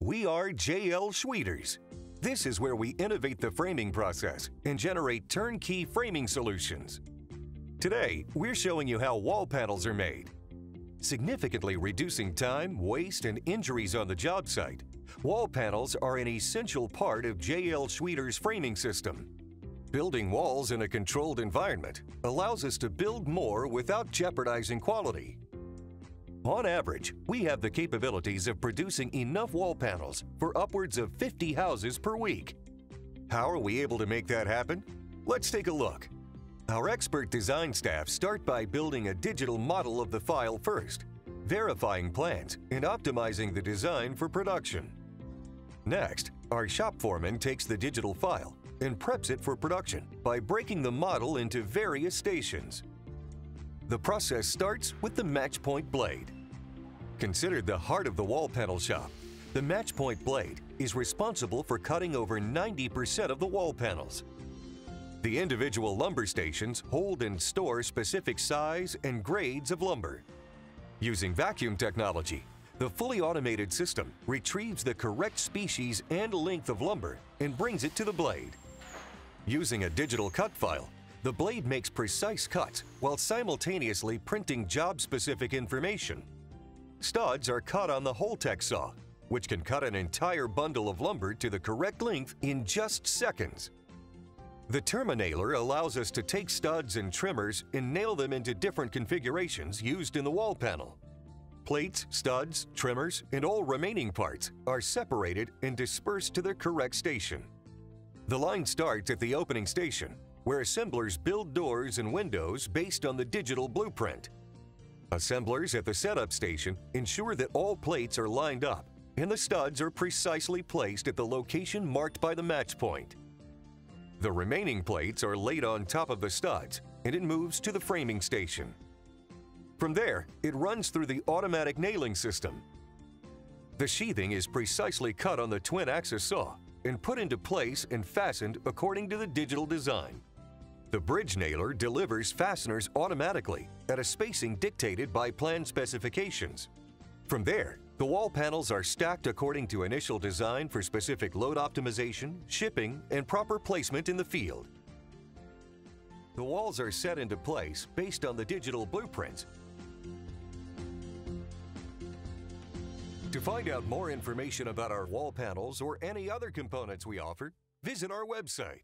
We are JL Schwieters. This is where we innovate the framing process and generate turnkey framing solutions. Today, we're showing you how wall panels are made. Significantly reducing time, waste, and injuries on the job site, wall panels are an essential part of JL Schwieters' framing system. Building walls in a controlled environment allows us to build more without jeopardizing quality. On average, we have the capabilities of producing enough wall panels for upwards of 50 houses per week. How are we able to make that happen? Let's take a look. Our expert design staff start by building a digital model of the file first, verifying plans and optimizing the design for production. Next, our shop foreman takes the digital file and preps it for production by breaking the model into various stations. The process starts with the match point blade. Considered the heart of the wall panel shop, the match point blade is responsible for cutting over 90% of the wall panels. The individual lumber stations hold and store specific size and grades of lumber. Using vacuum technology, the fully automated system retrieves the correct species and length of lumber and brings it to the blade. Using a digital cut file, the blade makes precise cuts while simultaneously printing job-specific information. Studs are cut on the Holtec saw, which can cut an entire bundle of lumber to the correct length in just seconds. The Terminailer allows us to take studs and trimmers and nail them into different configurations used in the wall panel. Plates, studs, trimmers, and all remaining parts are separated and dispersed to their correct station. The line starts at the opening station, where assemblers build doors and windows based on the digital blueprint. Assemblers at the setup station ensure that all plates are lined up and the studs are precisely placed at the location marked by the match point. The remaining plates are laid on top of the studs and it moves to the framing station. From there, it runs through the automatic nailing system. The sheathing is precisely cut on the twin-axis saw and put into place and fastened according to the digital design. The bridge nailer delivers fasteners automatically at a spacing dictated by plan specifications. From there, the wall panels are stacked according to initial design for specific load optimization, shipping, and proper placement in the field. The walls are set into place based on the digital blueprints. To find out more information about our wall panels or any other components we offer, visit our website